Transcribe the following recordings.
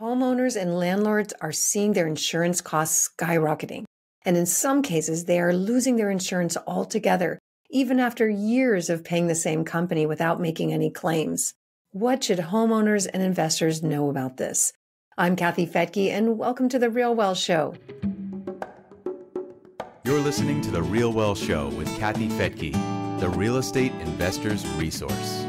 Homeowners and landlords are seeing their insurance costs skyrocketing. And in some cases, they are losing their insurance altogether, even after years of paying the same company without making any claims. What should homeowners and investors know about this? I'm Kathy Fettke, and welcome to The Real Wealth Show. You're listening to The Real Wealth Show with Kathy Fettke, the real estate investor's resource.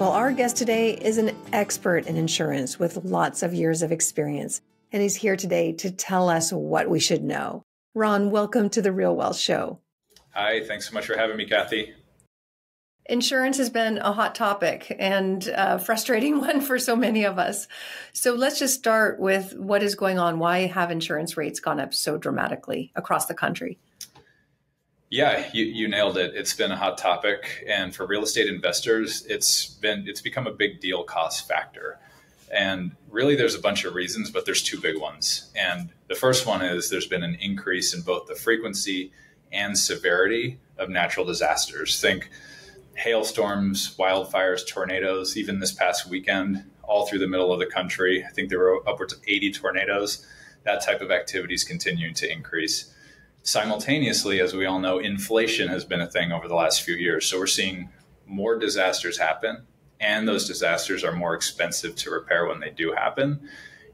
Well, our guest today is an expert in insurance with lots of years of experience, and he's here today to tell us what we should know. Ron, welcome to the Real Wealth Show. Hi, thanks so much for having me, Kathy. Insurance has been a hot topic and a frustrating one for so many of us. So let's just start with what is going on. Why have insurance rates gone up so dramatically across the country? Yeah, you, you nailed it. It's been a hot topic, and for real estate investors, it's been it's become a big deal cost factor. And really, there's a bunch of reasons, but there's two big ones. And the first one is there's been an increase in both the frequency and severity of natural disasters. Think hailstorms, wildfires, tornadoes. Even this past weekend, all through the middle of the country, I think there were upwards of 80 tornadoes. That type of activity is continuing to increase simultaneously, as we all know, inflation has been a thing over the last few years. So we're seeing more disasters happen, and those disasters are more expensive to repair when they do happen.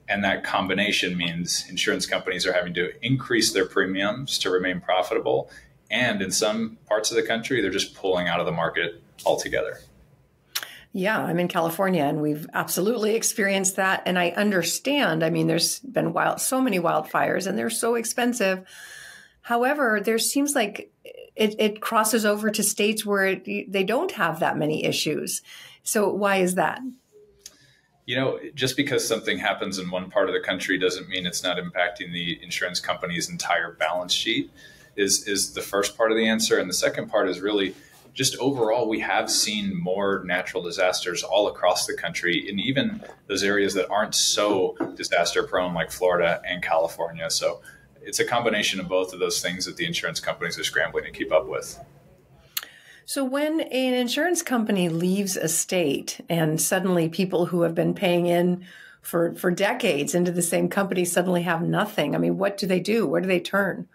And that combination means insurance companies are having to increase their premiums to remain profitable. And in some parts of the country, they're just pulling out of the market altogether. Yeah, I'm in California and we've absolutely experienced that. And I understand. I mean, there's been wild, so many wildfires and they're so expensive However, there seems like it, it crosses over to states where it, they don't have that many issues. So, why is that? You know, just because something happens in one part of the country doesn't mean it's not impacting the insurance company's entire balance sheet. Is is the first part of the answer, and the second part is really just overall, we have seen more natural disasters all across the country, and even those areas that aren't so disaster prone, like Florida and California. So it's a combination of both of those things that the insurance companies are scrambling to keep up with. So, when an insurance company leaves a state and suddenly people who have been paying in for, for decades into the same company suddenly have nothing, I mean, what do they do? Where do they turn?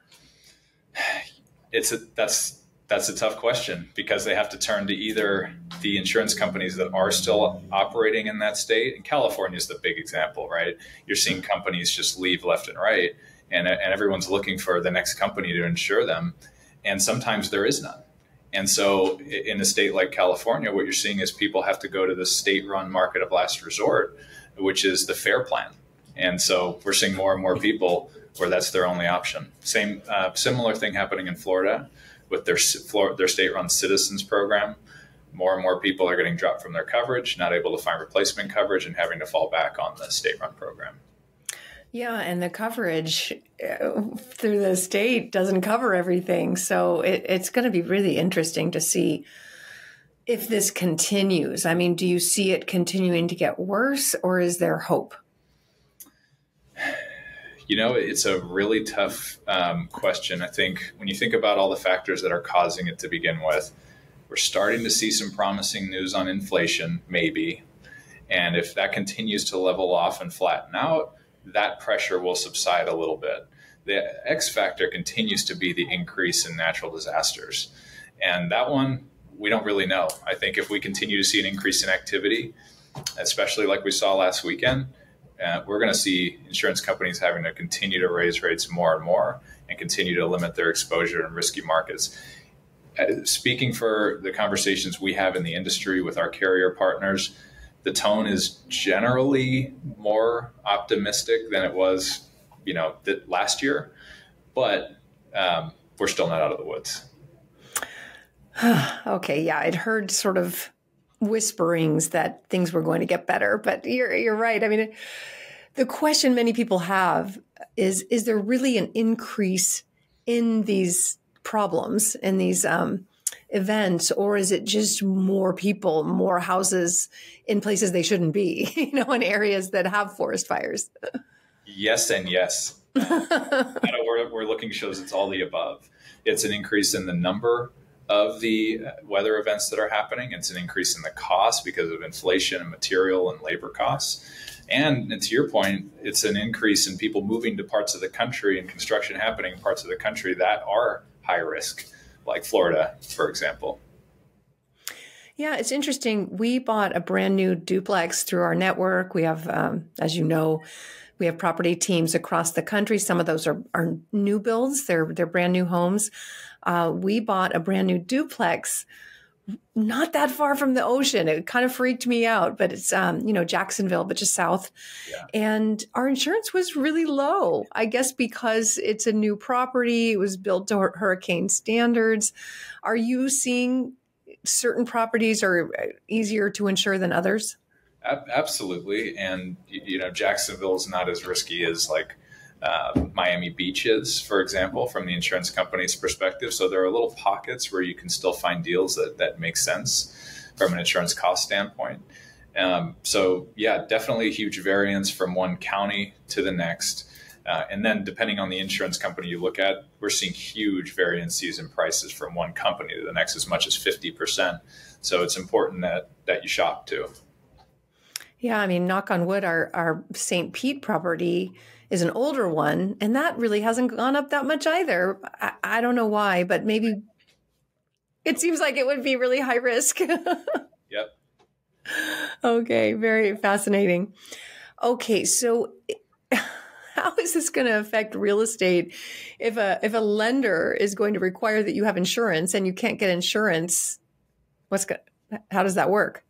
It's a, that's that's a tough question because they have to turn to either the insurance companies that are still operating in that state. And California is the big example, right? You're seeing companies just leave left and right and, and everyone's looking for the next company to insure them. And sometimes there is none. And so, in a state like California, what you're seeing is people have to go to the state run market of last resort, which is the FAIR plan. And so, we're seeing more and more people where that's their only option. Same, uh, similar thing happening in Florida with their, their state run citizens program. More and more people are getting dropped from their coverage, not able to find replacement coverage, and having to fall back on the state run program. Yeah, and the coverage uh, through the state doesn't cover everything. So it, it's going to be really interesting to see if this continues. I mean, do you see it continuing to get worse or is there hope? You know, it's a really tough um, question. I think when you think about all the factors that are causing it to begin with, we're starting to see some promising news on inflation, maybe. And if that continues to level off and flatten out, that pressure will subside a little bit. The X factor continues to be the increase in natural disasters. And that one, we don't really know. I think if we continue to see an increase in activity, especially like we saw last weekend, uh, we're going to see insurance companies having to continue to raise rates more and more and continue to limit their exposure in risky markets. Uh, speaking for the conversations we have in the industry with our carrier partners, the tone is generally more optimistic than it was, you know, th- last year, but um, we're still not out of the woods. okay, yeah, I'd heard sort of whisperings that things were going to get better, but you're you're right. I mean, the question many people have is: Is there really an increase in these problems in these um, events or is it just more people more houses in places they shouldn't be you know in areas that have forest fires yes and yes we're, we're looking shows it's all the above it's an increase in the number of the uh, weather events that are happening. It's an increase in the cost because of inflation and material and labor costs. And, and, to your point, it's an increase in people moving to parts of the country and construction happening in parts of the country that are high risk, like Florida, for example. Yeah, it's interesting. We bought a brand new duplex through our network. We have, um, as you know, we have property teams across the country. Some of those are, are new builds; they're they're brand new homes. Uh, we bought a brand new duplex not that far from the ocean. It kind of freaked me out, but it's um, you know Jacksonville, but just south. Yeah. And our insurance was really low. I guess because it's a new property, it was built to hurricane standards. Are you seeing certain properties are easier to insure than others? Absolutely, and you know Jacksonville is not as risky as like uh, Miami Beach is, for example, from the insurance company's perspective. So there are little pockets where you can still find deals that, that make sense from an insurance cost standpoint. Um, so yeah, definitely a huge variance from one county to the next. Uh, and then depending on the insurance company you look at, we're seeing huge variances in prices from one company to the next, as much as 50%. So it's important that, that you shop too. Yeah, I mean, knock on wood, our, our St. Pete property is an older one, and that really hasn't gone up that much either. I, I don't know why, but maybe it seems like it would be really high risk. yep. Okay, very fascinating. Okay, so how is this going to affect real estate if a if a lender is going to require that you have insurance and you can't get insurance? What's go- how does that work?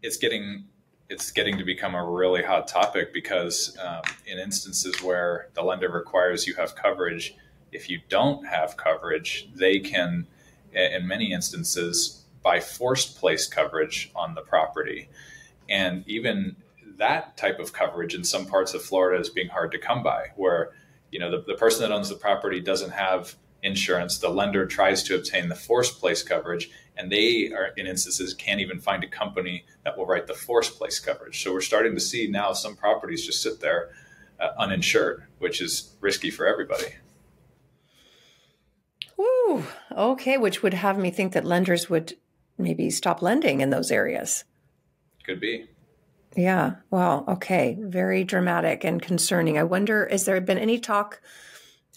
It's getting it's getting to become a really hot topic because um, in instances where the lender requires you have coverage, if you don't have coverage, they can, in many instances, buy forced place coverage on the property. And even that type of coverage in some parts of Florida is being hard to come by, where you know the, the person that owns the property doesn't have insurance. The lender tries to obtain the forced place coverage, and they are in instances can't even find a company that will write the force place coverage. So we're starting to see now some properties just sit there uh, uninsured, which is risky for everybody. Ooh, okay, which would have me think that lenders would maybe stop lending in those areas. Could be. Yeah. Well, okay. Very dramatic and concerning. I wonder, has there been any talk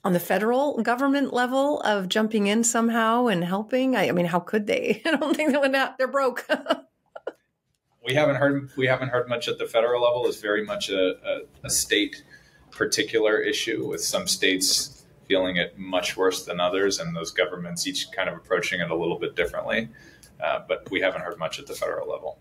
on the federal government level of jumping in somehow and helping? I, I mean, how could they? I don't think that they're broke. we haven't heard we haven't heard much at the federal level. It's very much a, a, a state particular issue with some states feeling it much worse than others, and those governments each kind of approaching it a little bit differently. Uh, but we haven't heard much at the federal level.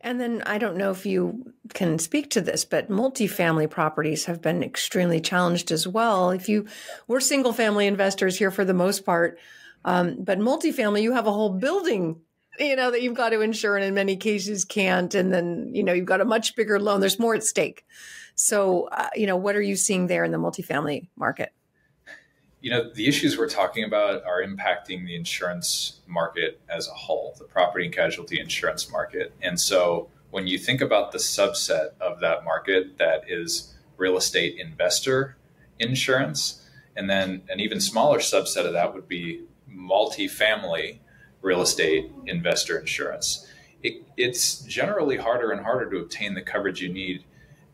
And then I don't know if you can speak to this, but multifamily properties have been extremely challenged as well. If you we're single family investors here for the most part, um, but multifamily, you have a whole building, you know, that you've got to insure, and in many cases can't. And then you know you've got a much bigger loan. There's more at stake. So uh, you know, what are you seeing there in the multifamily market? You know the issues we're talking about are impacting the insurance market as a whole the property and casualty insurance market. And so when you think about the subset of that market that is real estate investor insurance and then an even smaller subset of that would be multifamily real estate investor insurance it, it's generally harder and harder to obtain the coverage you need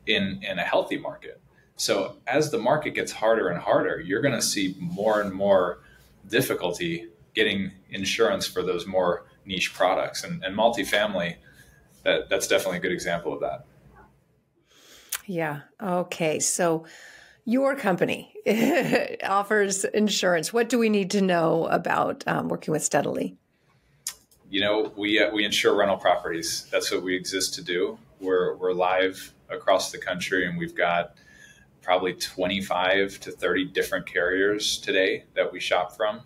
in, in a healthy market so as the market gets harder and harder, you're going to see more and more difficulty getting insurance for those more niche products. And, and multifamily, that, that's definitely a good example of that. Yeah. Okay. So your company offers insurance. What do we need to know about um, working with Steadily? You know, we, uh, we insure rental properties. That's what we exist to do. We're, we're live across the country and we've got probably 25 to 30 different carriers today that we shop from.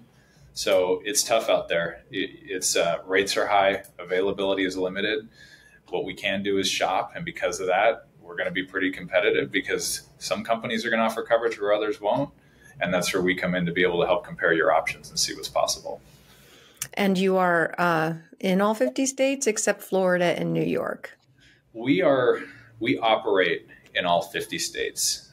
So it's tough out there. It's uh, rates are high, availability is limited. What we can do is shop, and because of that, we're going to be pretty competitive because some companies are going to offer coverage where others won't, and that's where we come in to be able to help compare your options and see what's possible. And you are uh, in all 50 states except Florida and New York. We are we operate in all 50 states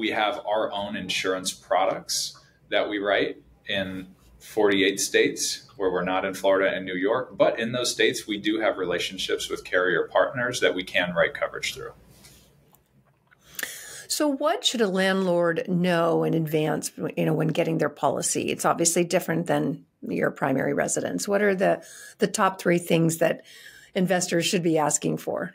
we have our own insurance products that we write in 48 states where we're not in Florida and New York, but in those states, we do have relationships with carrier partners that we can write coverage through. So, what should a landlord know in advance, you know, when getting their policy? It's obviously different than your primary residence. What are the the top three things that investors should be asking for?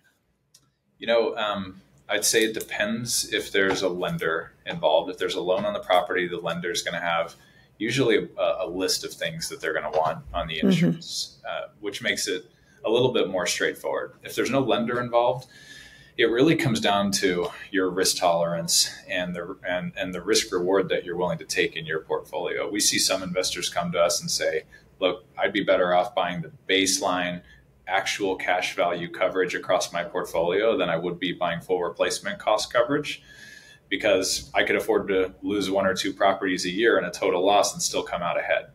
You know, um, I'd say it depends if there's a lender involved. If there's a loan on the property, the lender is going to have usually a, a, list of things that they're going to want on the mm-hmm. insurance, mm-hmm. uh, which makes it a little bit more straightforward. If there's no lender involved, it really comes down to your risk tolerance and the and, and the risk reward that you're willing to take in your portfolio. We see some investors come to us and say, "Look, I'd be better off buying the baseline actual cash value coverage across my portfolio than I would be buying full replacement cost coverage." because I could afford to lose one or two properties a year in a total loss and still come out ahead.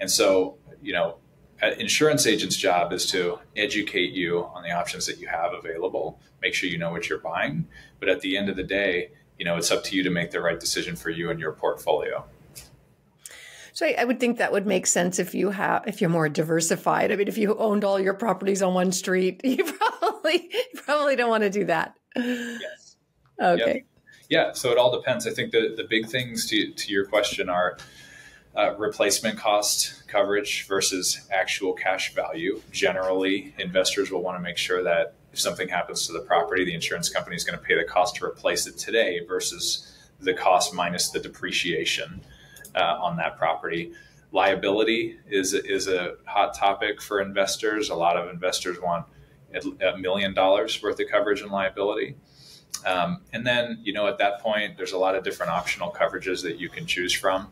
And so, you know, an insurance agent's job is to educate you on the options that you have available, make sure you know what you're buying. But at the end of the day, you know, it's up to you to make the right decision for you and your portfolio. So I, would think that would make sense if you have if you're more diversified. I mean, if you owned all your properties on one street, you probably you probably don't want to do that. Yes. Okay. Yep. Yeah, so it all depends. I think the, the big things to, to your question are uh, replacement cost coverage versus actual cash value. Generally, investors will want to make sure that if something happens to the property, the insurance company is going to pay the cost to replace it today versus the cost minus the depreciation uh, on that property. Liability is is a hot topic for investors. A lot of investors want a million dollars worth of coverage and liability. Um, and then, you know, at that point, there's a lot of different optional coverages that you can choose from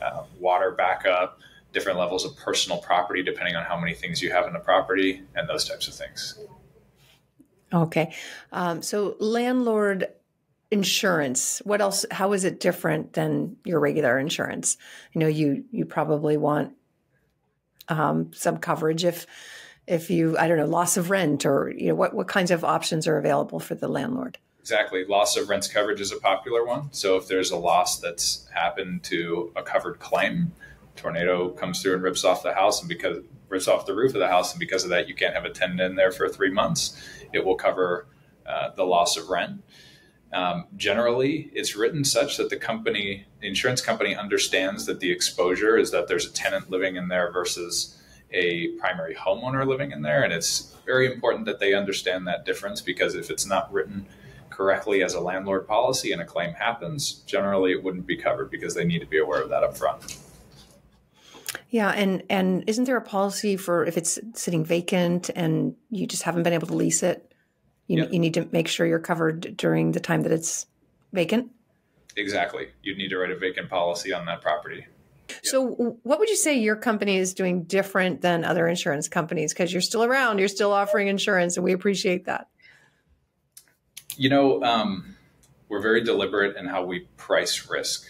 uh, water backup, different levels of personal property, depending on how many things you have in the property, and those types of things. Okay. Um, so, landlord insurance what else how is it different than your regular insurance you know you you probably want um, some coverage if if you i don't know loss of rent or you know what what kinds of options are available for the landlord Exactly. Loss of rents coverage is a popular one. So if there's a loss that's happened to a covered claim, tornado comes through and rips off the house and because rips off the roof of the house and because of that you can't have a tenant in there for three months, it will cover uh, the loss of rent. Um, generally, it's written such that the company, the insurance company, understands that the exposure is that there's a tenant living in there versus a primary homeowner living in there, and it's very important that they understand that difference because if it's not written correctly as a landlord policy and a claim happens, generally it wouldn't be covered because they need to be aware of that up front. Yeah, and and isn't there a policy for if it's sitting vacant and you just haven't been able to lease it? You, you need to make sure you're covered during the time that it's vacant. Exactly. You'd need to write a vacant policy on that property. So, what would you say your company is doing different than other insurance companies? Because you're still around, you're still offering insurance, and we appreciate that. You know, um, we're very deliberate in how we price risk.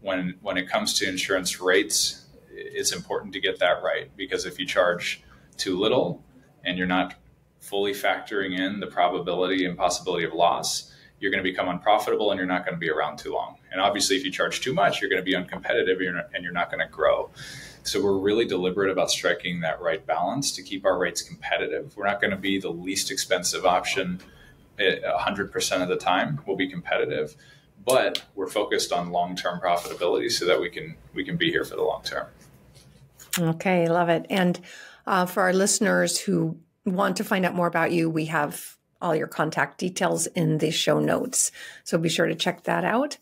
When when it comes to insurance rates, it's important to get that right because if you charge too little and you're not fully factoring in the probability and possibility of loss, you're going to become unprofitable and you're not going to be around too long. And obviously, if you charge too much, you're going to be uncompetitive and you're not, and you're not going to grow. So we're really deliberate about striking that right balance to keep our rates competitive. We're not going to be the least expensive option 100% of the time We'll be competitive but we're focused on long-term profitability so that we can we can be here for the long term okay love it and uh, for our listeners who want to find out more about you we have all your contact details in the show notes so be sure to check that out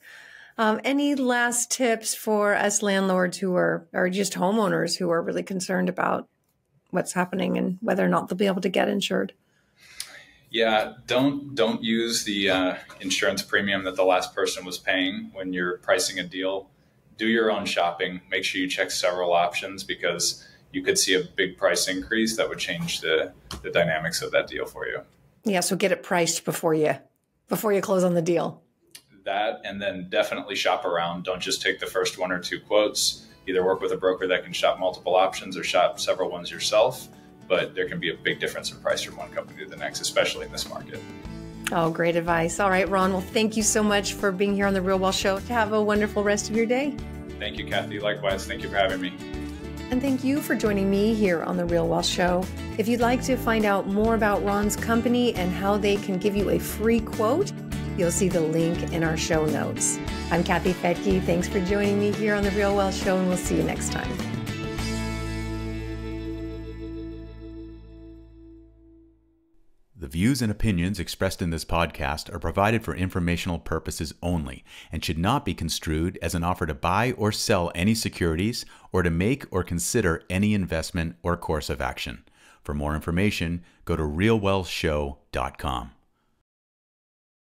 um, any last tips for us landlords who are or just homeowners who are really concerned about what's happening and whether or not they'll be able to get insured yeah, don't don't use the uh, insurance premium that the last person was paying when you're pricing a deal. Do your own shopping. Make sure you check several options because you could see a big price increase that would change the the dynamics of that deal for you. Yeah, so get it priced before you before you close on the deal. That and then definitely shop around. Don't just take the first one or two quotes. Either work with a broker that can shop multiple options or shop several ones yourself but there can be a big difference in price from one company to the next, especially in this market. Oh, great advice. All right, Ron. Well, thank you so much for being here on The Real Wealth Show. Have a wonderful rest of your day. Thank you, Kathy. Likewise. Thank you for having me. And thank you for joining me here on The Real Wealth Show. If you'd like to find out more about Ron's company and how they can give you a free quote, you'll see the link in our show notes. I'm Kathy Fettke. Thanks for joining me here on The Real Wealth Show, and we'll see you next time. Views and opinions expressed in this podcast are provided for informational purposes only and should not be construed as an offer to buy or sell any securities or to make or consider any investment or course of action. For more information, go to realwealthshow.com.